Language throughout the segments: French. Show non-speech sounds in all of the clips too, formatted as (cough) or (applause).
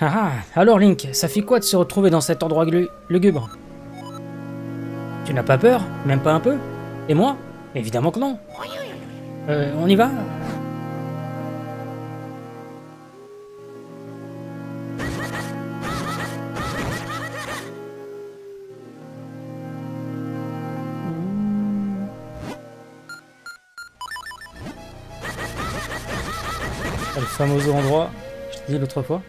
Ah ah, alors Link, ça fait quoi de se retrouver dans cet endroit lugubre? Tu n'as pas peur? Même pas un peu? Et moi? Évidemment que non. Euh, on y va? Le fameux endroit, l'autre fois.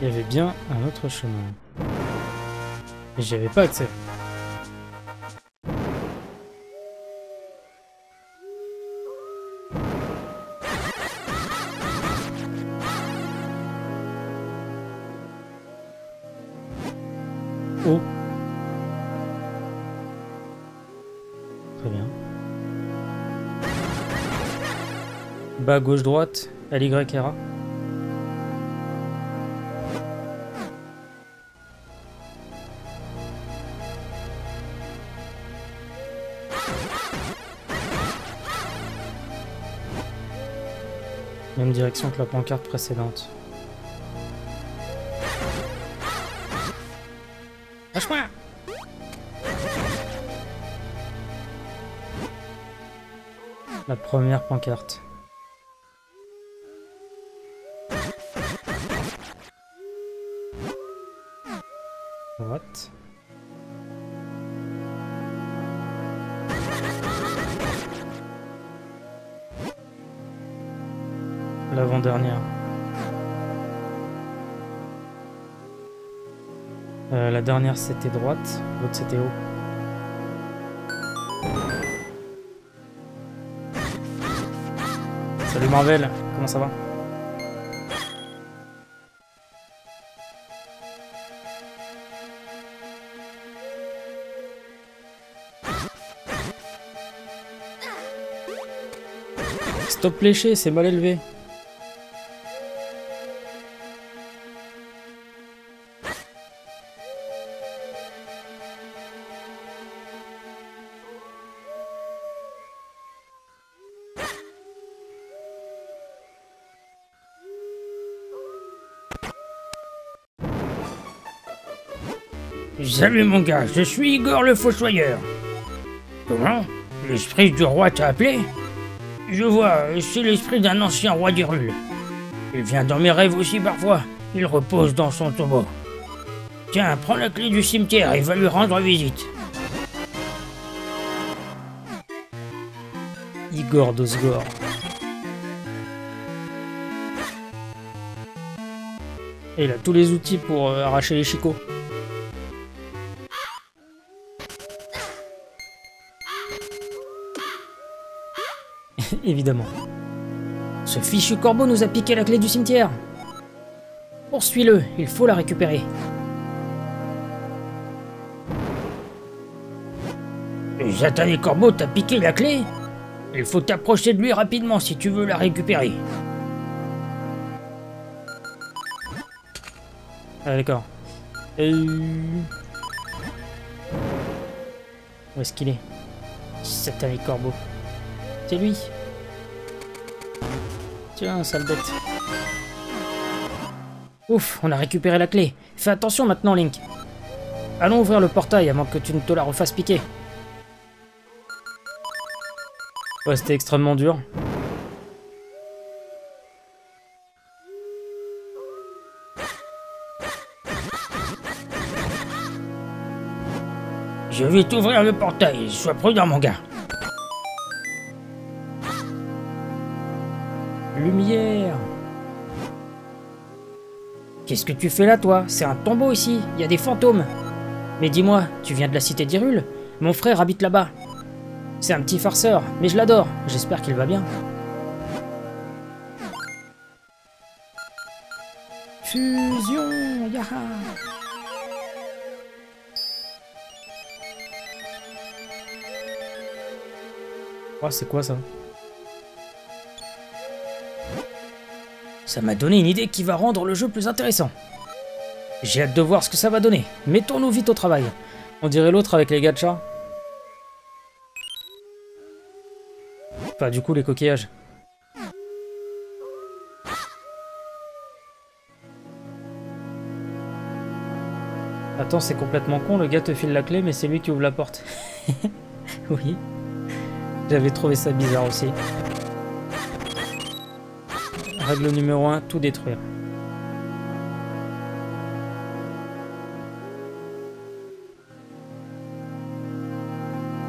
Il y avait bien un autre chemin. Mais j'y avais pas accès. Très bien. Bas, gauche, droite, L, Y, R, A. Même direction que la pancarte précédente. La première pancarte. What L'avant-dernière. Euh, la dernière c'était droite, l'autre c'était haut. Salut Marvel, comment ça va Stop lécher, c'est mal élevé. Salut mon gars, je suis Igor le Fossoyeur. Comment L'esprit du roi t'a appelé? Je vois, c'est l'esprit d'un ancien roi d'Hyrule. Il vient dans mes rêves aussi parfois. Il repose dans son tombeau. Tiens, prends la clé du cimetière et va lui rendre visite. Igor Dosgor. Et il a tous les outils pour euh, arracher les chicots. Évidemment. Ce fichu corbeau nous a piqué la clé du cimetière. Poursuis-le, il faut la récupérer. Le satané corbeau t'a piqué la clé Il faut t'approcher de lui rapidement si tu veux la récupérer. Ah d'accord. Euh... Où est-ce qu'il est? Satané corbeau. C'est lui. Tiens, sale bête. Ouf, on a récupéré la clé. Fais attention maintenant, Link. Allons ouvrir le portail avant que tu ne te la refasses piquer. Ouais, c'était extrêmement dur. Je vais t'ouvrir le portail, sois prudent mon gars. Lumière Qu'est-ce que tu fais là, toi? C'est un tombeau ici, il y a des fantômes. Mais dis-moi, tu viens de la cité d'Hyrule? Mon frère habite là-bas. C'est un petit farceur, mais je l'adore. J'espère qu'il va bien. Fusion Yaha Oh, c'est quoi ça? Ça m'a donné une idée qui va rendre le jeu plus intéressant. J'ai hâte de voir ce que ça va donner. Mettons-nous vite au travail. On dirait l'autre avec les gachas. Enfin, du coup, les coquillages. Attends, c'est complètement con, le gars te file la clé, mais c'est lui qui ouvre la porte. (laughs) oui. J'avais trouvé ça bizarre aussi. Règle numéro 1, tout détruire.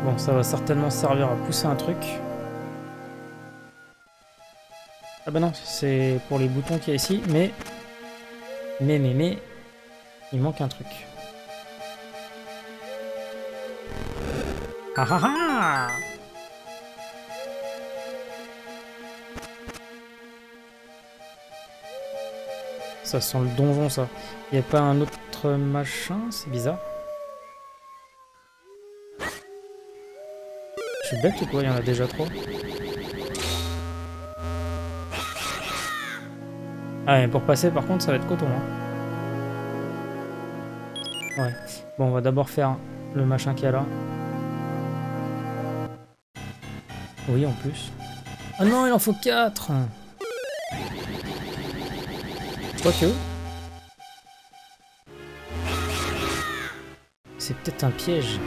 Bon, ça va certainement servir à pousser un truc. Ah bah non, c'est pour les boutons qu'il y a ici, mais... Mais, mais, mais... Il manque un truc. Ah ah ah Ça sent le donjon, ça. Il n'y a pas un autre machin C'est bizarre. Je suis bête ou quoi? Il y en a déjà trop. Ah, mais pour passer, par contre, ça va être coton. Hein. Ouais. Bon, on va d'abord faire le machin qu'il y a là. Oui, en plus. Ah non, il en faut 4 Quoique. C'est peut-être un piège.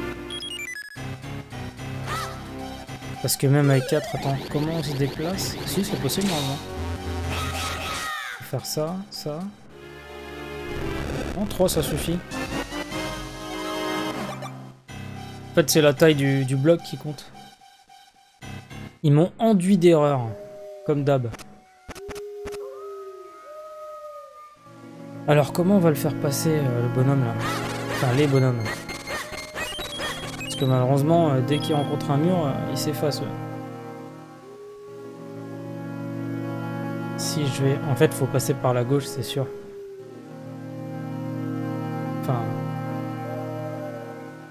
Parce que même avec 4, attends, comment on se déplace Si, c'est possible normalement. Faire ça, ça. En 3, ça suffit. En fait, c'est la taille du, du bloc qui compte. Ils m'ont enduit d'erreur, comme d'hab. Alors comment on va le faire passer euh, le bonhomme là Enfin les bonhommes. Parce que malheureusement, euh, dès qu'il rencontre un mur, euh, il s'efface. Si je vais... En fait, faut passer par la gauche, c'est sûr. Enfin...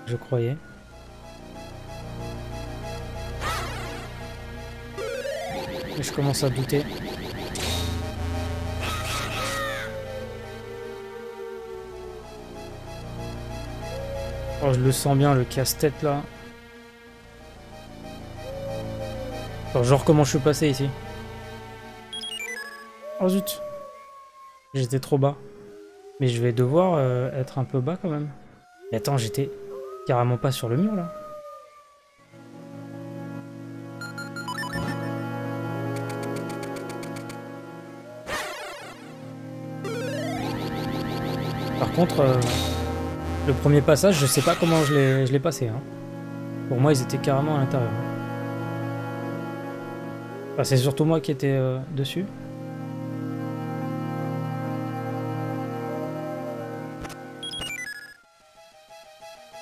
Je croyais. Mais je commence à douter. Oh, je le sens bien, le casse-tête, là. Alors, genre, comment je suis passé ici Oh, zut J'étais trop bas. Mais je vais devoir euh, être un peu bas, quand même. Mais attends, j'étais carrément pas sur le mur, là. Par contre... Euh, le premier passage, je sais pas comment je l'ai passé. Hein. Pour moi, ils étaient carrément à l'intérieur. Enfin, c'est surtout moi qui étais euh, dessus.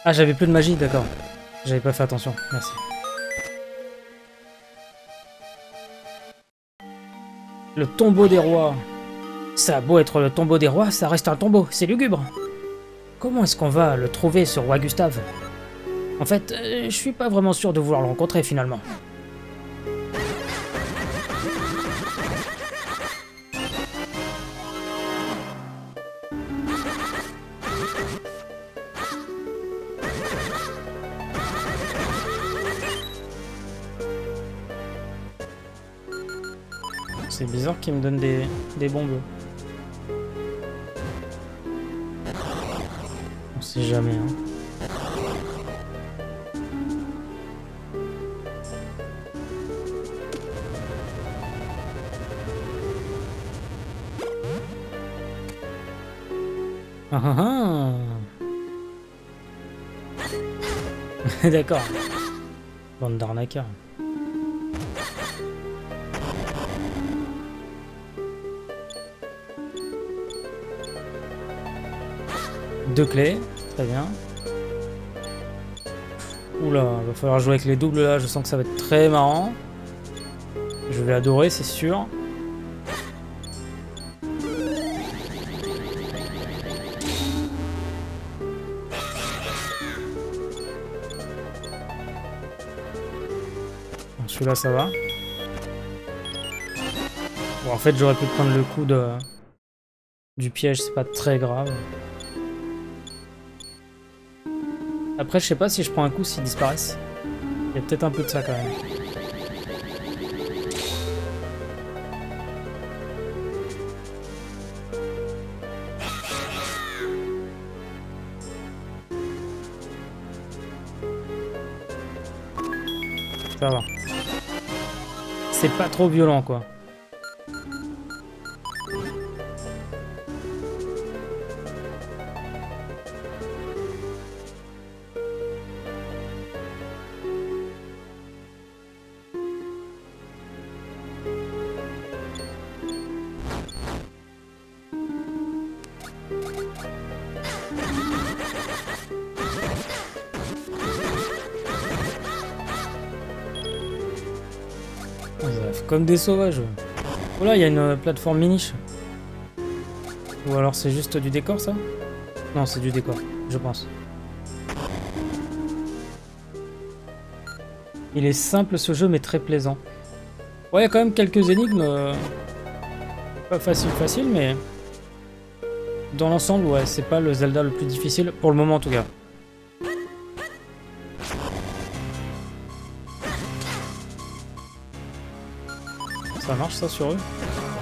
Ah, j'avais plus de magie, d'accord. J'avais pas fait attention, merci. Le tombeau des rois. Ça a beau être le tombeau des rois, ça reste un tombeau, c'est lugubre. Comment est-ce qu'on va le trouver, ce roi Gustave? En fait, euh, je suis pas vraiment sûr de vouloir le rencontrer finalement. C'est bizarre qu'il me donne des, des bombes. Sait jamais. Hein. Ah ah ah (laughs) D'accord. Bande d'arnaqueurs. Deux clés. Très bien. Oula, va falloir jouer avec les doubles là, je sens que ça va être très marrant. Je vais adorer, c'est sûr. Celui-là, ça va. Bon, en fait, j'aurais pu prendre le coup de... du piège, c'est pas très grave. Après, je sais pas si je prends un coup s'ils disparaissent. Il y a peut-être un peu de ça quand même. Ça va. C'est pas trop violent quoi. Comme des sauvages. Oh là, il y a une euh, plateforme miniche. Ou alors c'est juste du décor ça? Non, c'est du décor, je pense. Il est simple ce jeu, mais très plaisant. Ouais, il y a quand même quelques énigmes. euh, Pas facile, facile, mais... Dans l'ensemble, ouais, c'est pas le Zelda le plus difficile, pour le moment en tout cas. Ça marche ça sur eux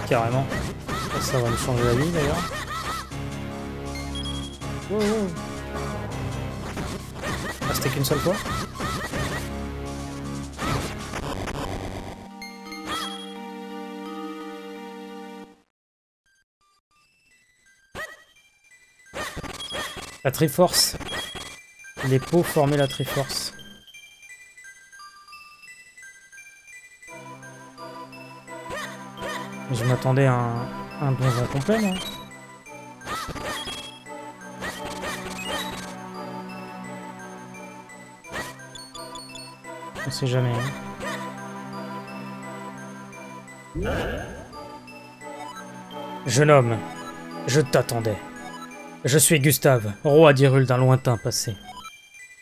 Carrément. Ça, va nous changer la vie d'ailleurs. Ah, c'était qu'une seule fois La Triforce. Les pots formaient la Triforce. Je m'attendais à un, un donjon complet, moi. On sait jamais. hein. Jeune homme, je t'attendais. Je suis Gustave, roi d'Hyrule d'un lointain passé.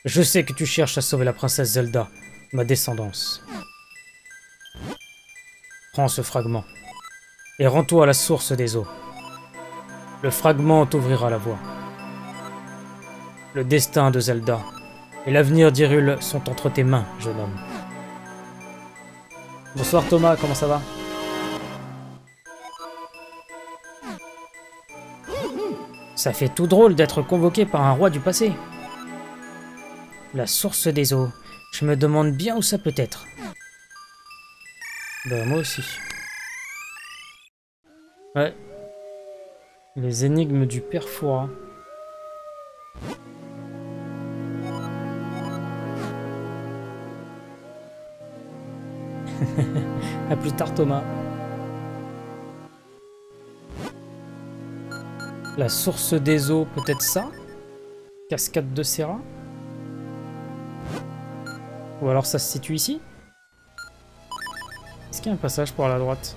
Je sais que tu cherches à sauver la princesse Zelda, ma descendance. Prends ce fragment et rends-toi à la source des eaux. Le fragment t'ouvrira la voie. Le destin de Zelda et l'avenir d'Hyrule sont entre tes mains, jeune homme. Bonsoir Thomas, comment ça va? Ça fait tout drôle d'être convoqué par un roi du passé. La source des eaux. Je me demande bien où ça peut être. Ben moi aussi. Ouais. Les énigmes du père Fouras. (laughs) à plus tard Thomas. La source des eaux, peut-être ça? Cascade de Serra? Ou alors ça se situe ici? Est-ce qu'il y a un passage par la droite?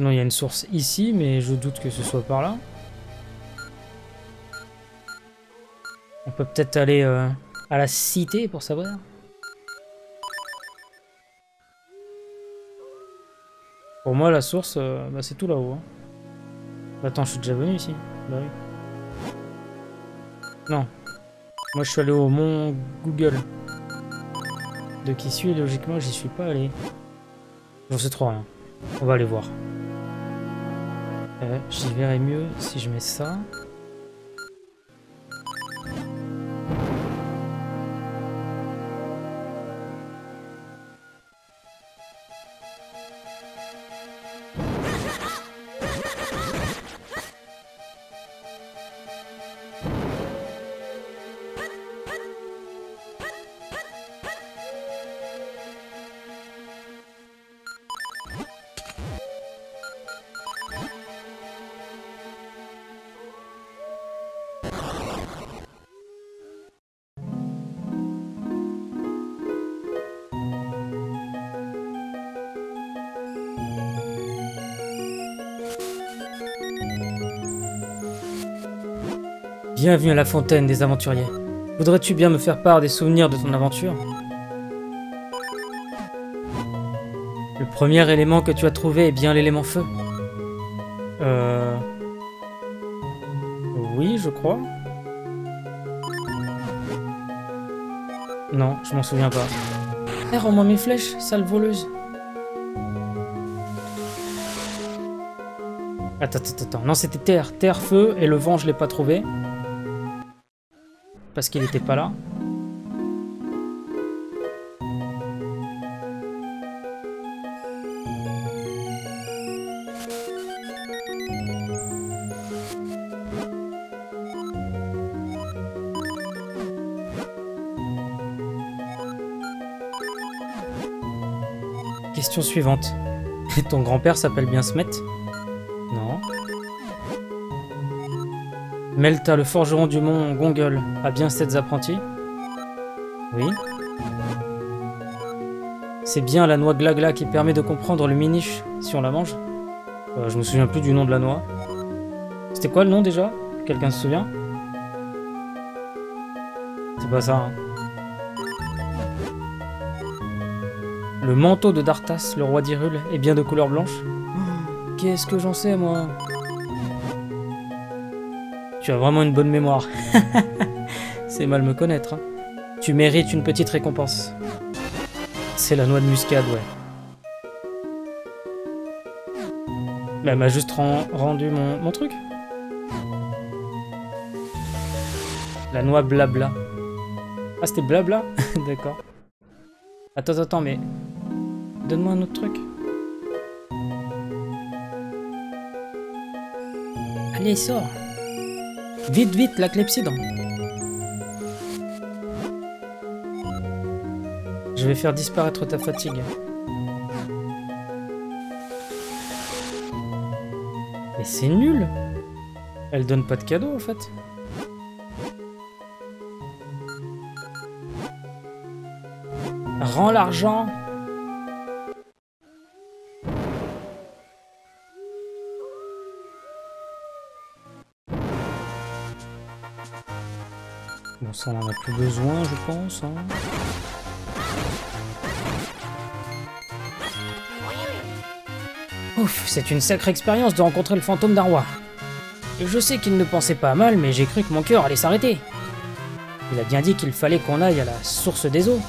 Sinon il y a une source ici, mais je doute que ce soit par là. On peut peut-être aller euh, à la cité pour savoir. Pour moi, la source, euh, bah, c'est tout là-haut. hein. Attends, je suis déjà venu ici. Bah oui. Non. Moi, je suis allé au mont Google. De qui suis, logiquement, j'y suis pas allé. J'en sais trop rien. On va aller voir. Euh, J'y verrai mieux si je mets ça. Bienvenue à la fontaine des aventuriers. Voudrais-tu bien me faire part des souvenirs de ton aventure? Premier élément que tu as trouvé est bien l'élément feu. Euh... Oui, je crois. Non, je m'en souviens pas. Eh, rends-moi mes flèches, sale voleuse. Attends, attends, attends. Non, c'était terre. Terre, feu, et le vent, je l'ai pas trouvé. Parce qu'il était pas là. Question suivante. Ton grand-père s'appelle bien Smet? Melta, le forgeron du mont Gongol, a bien sept apprentis Oui. C'est bien la noix glagla qui permet de comprendre le miniche si on la mange euh, Je me souviens plus du nom de la noix. C'était quoi le nom déjà? Quelqu'un se souvient? C'est pas ça, hein. Le manteau de Dartas, le roi d'Irul, est bien de couleur blanche Qu'est-ce que j'en sais, moi? Tu as vraiment une bonne mémoire. (laughs) C'est mal me connaître. hein. Tu mérites une petite récompense. C'est la noix de muscade, ouais. Mais elle m'a juste ren- rendu mon, mon truc. La noix blabla. Ah, c'était blabla? (laughs) D'accord. Attends, attends, mais... Donne-moi un autre truc. Allez, sors. Vite, vite, la clepsydre. Je vais faire disparaître ta fatigue. Mais c'est nul Elle donne pas de cadeau en fait. Rends l'argent ça, on en a plus besoin, je pense. hein. Ouf, c'est une sacrée expérience de rencontrer le fantôme d'un roi. Je sais qu'il ne pensait pas mal, mais j'ai cru que mon cœur allait s'arrêter. Il a bien dit qu'il fallait qu'on aille à la source des eaux.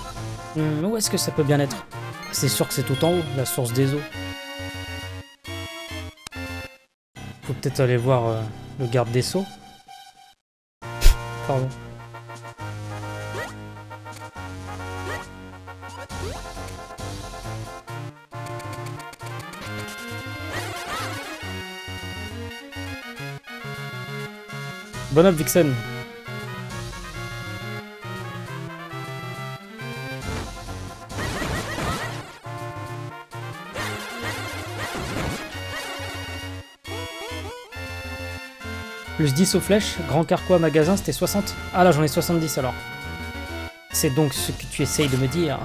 Hmm, où est-ce que ça peut bien être? C'est sûr que c'est tout en haut, la source des eaux. Faut peut-être aller voir euh, le garde des sceaux. Pardon. Bon up, Vixen. Plus 10 aux flèches, grand carquois magasin, c'était 60. Ah là, j'en ai 70 alors. C'est donc ce que tu essayes de me dire.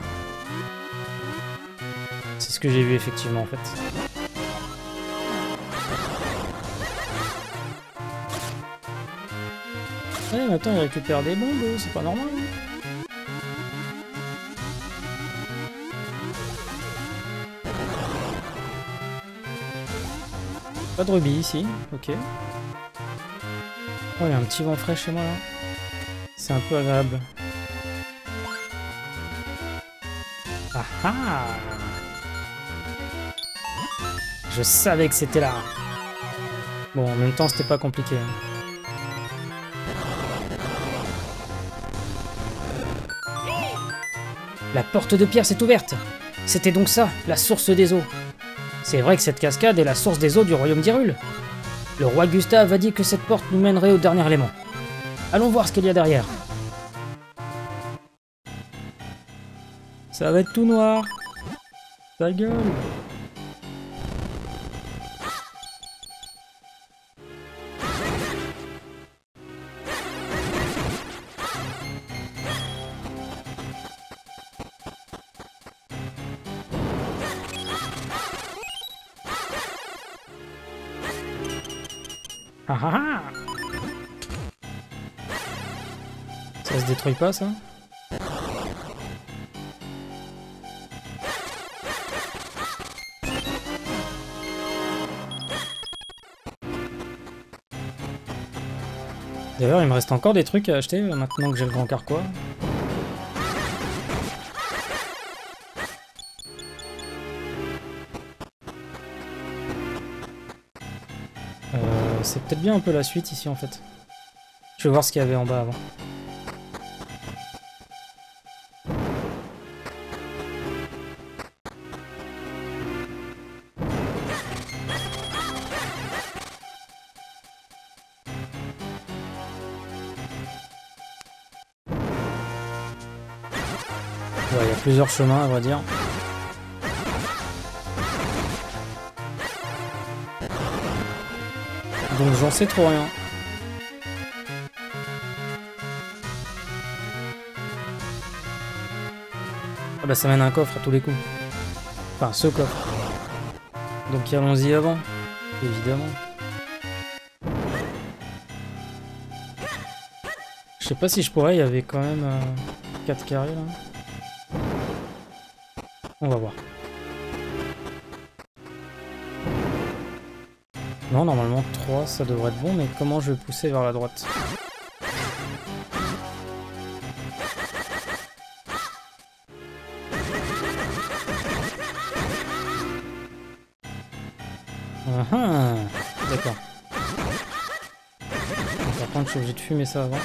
C'est ce que j'ai vu effectivement en fait. Attends, il récupère des bombes, c'est pas normal. hein. Pas de rubis ici, ok. Oh, il y a un petit vent frais chez moi là. C'est un peu agréable. Ah ah Je savais que c'était là. Bon, en même temps, c'était pas compliqué. hein. La porte de pierre s'est ouverte. C'était donc ça, la source des eaux. C'est vrai que cette cascade est la source des eaux du royaume d'Hyrule. Le roi Gustave a dit que cette porte nous mènerait au dernier élément. Allons voir ce qu'il y a derrière. Ça va être tout noir. Ta gueule. Ah, ah, ah Ça se détruit pas ça D'ailleurs, il me reste encore des trucs à acheter euh, maintenant que j'ai le grand carquois. Peut-être bien un peu la suite ici en fait. Je vais voir ce qu'il y avait en bas avant. Il y a plusieurs chemins à vrai dire. Donc j'en sais trop rien. Ah bah ça mène un coffre à tous les coups. Enfin, ce coffre. Donc allons-y avant, évidemment. Je sais pas si je pourrais, il y avait quand même 4 carrés là. On va voir. Non, normalement 3 ça devrait être bon, mais comment je vais pousser vers la droite Ah ah D'accord. Par contre, je suis obligé de fumer ça avant.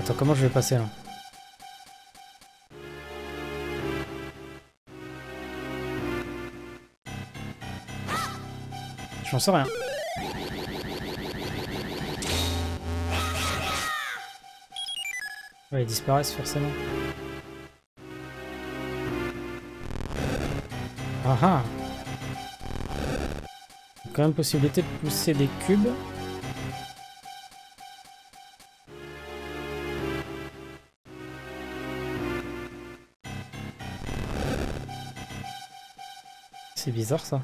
Attends, comment je vais passer là J'en sais rien. Ouais, ils disparaissent forcément. Ah ah quand même possibilité de pousser des cubes. C'est bizarre ça.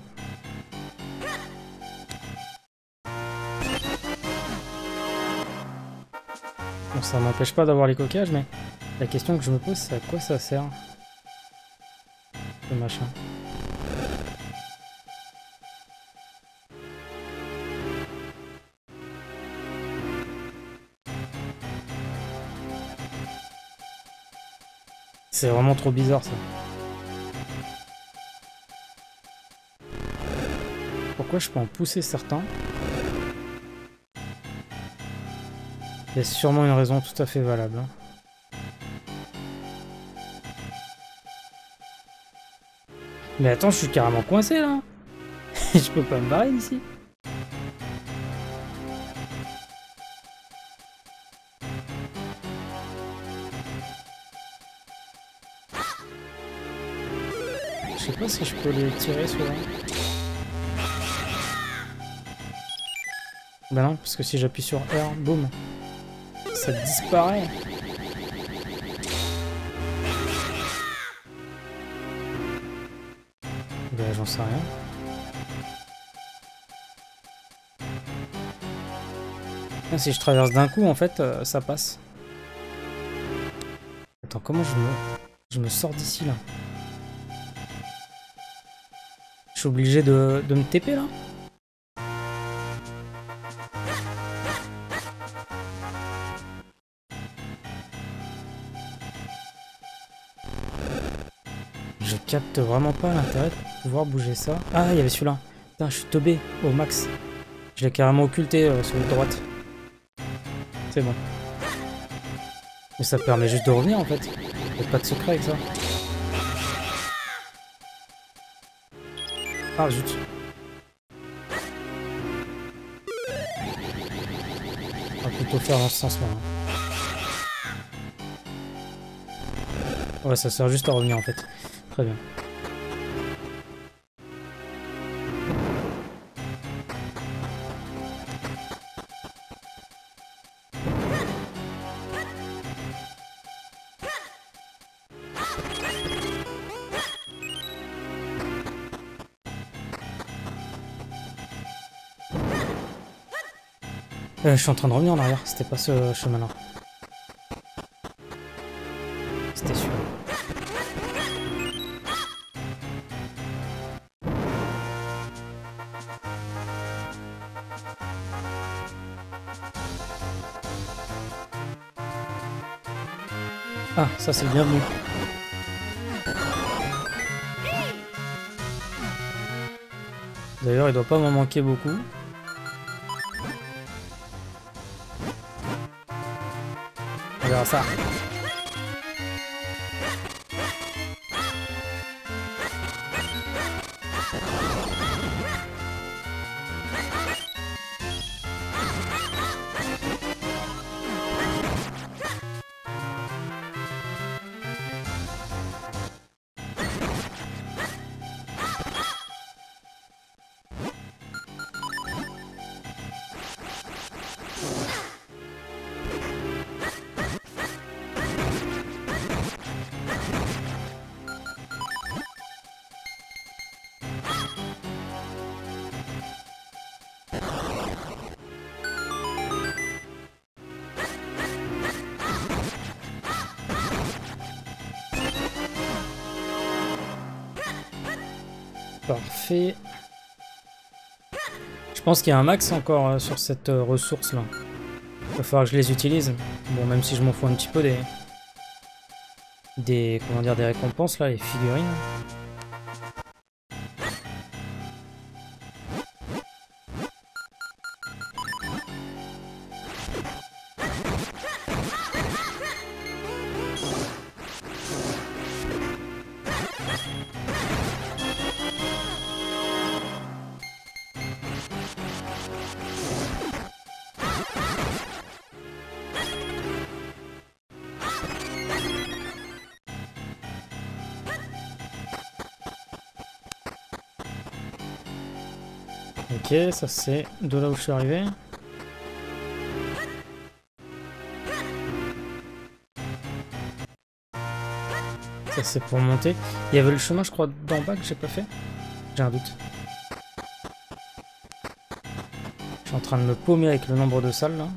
Bon, ça m'empêche pas d'avoir les coquages, mais la question que je me pose, c'est à quoi ça sert Ce machin? C'est vraiment trop bizarre ça. Pourquoi je peux en pousser certains Il y a sûrement une raison tout à fait valable. hein. Mais attends, je suis carrément coincé là (laughs) Je peux pas me barrer d'ici Je sais pas si je peux les tirer ceux-là. Bah non, parce que si j'appuie sur R, boum, ça disparaît. Bah j'en sais rien. Ah, si je traverse d'un coup, en fait, euh, ça passe. Attends, comment je me, je me sors d'ici là? Je suis obligé de, de me TP là? Capte vraiment pas l'intérêt de pouvoir bouger ça. Ah, il y avait celui-là. Putain, je suis teubé au max. Je l'ai carrément occulté euh, sur la droite. C'est bon. Mais ça permet juste de revenir en fait. Il a pas de secret avec ça. Ah zut. On va plutôt faire dans ce sens-là. hein. Ouais, ça sert juste à revenir en fait. Très bien. Euh, je suis en train de revenir en arrière, c'était pas ce chemin-là. Ça c'est bienvenu. D'ailleurs, il doit pas m'en manquer beaucoup. On verra ça. Parfait. Je pense qu'il y a un max encore euh, sur cette euh, ressource là. Il va falloir que je les utilise. Bon, même si je m'en fous un petit peu des... Des... Comment dire, des récompenses là, les figurines. Ok, ça c'est de là où je suis arrivé. Ça c'est pour monter. Il y avait le chemin je crois d'en bas que j'ai pas fait. J'ai un doute. Je suis en train de me paumer avec le nombre de salles là.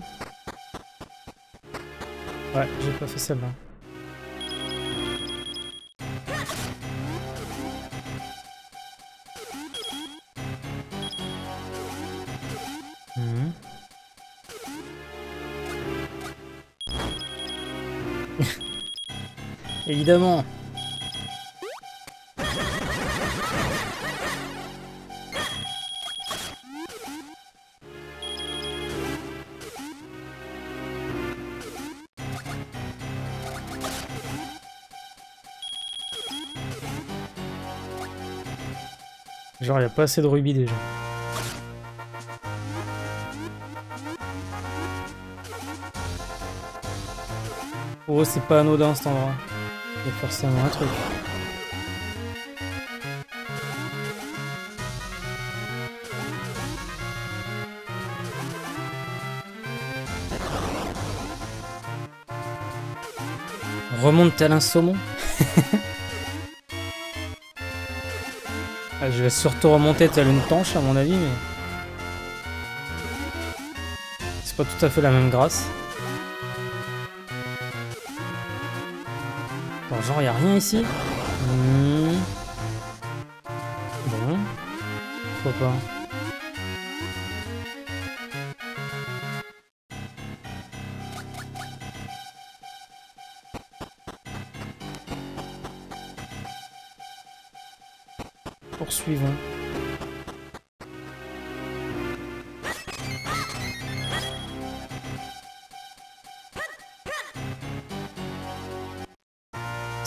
Ouais, j'ai pas fait celle-là. Évidemment. Genre, il a pas assez de rubis déjà. Oh, c'est pas anodin cet endroit. Il y a forcément un truc. Remonte tel un saumon (laughs) Ah, Je vais surtout remonter tel une tanche à mon avis, mais... C'est pas tout à fait la même grâce. Genre, y a rien ici Hmm. Bon. Pourquoi pas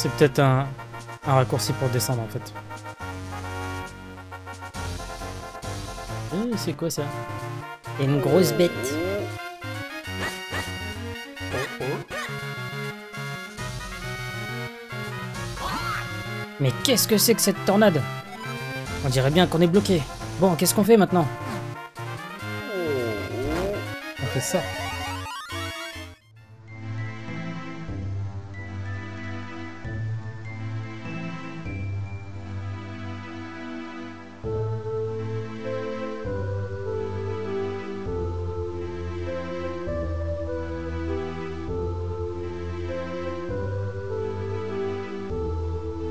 C'est peut-être un, un raccourci pour descendre en fait. Eh, c'est quoi ça? Une grosse bête. Mais qu'est-ce que c'est que cette tornade? On dirait bien qu'on est bloqué. Bon, qu'est-ce qu'on fait maintenant? On fait ça.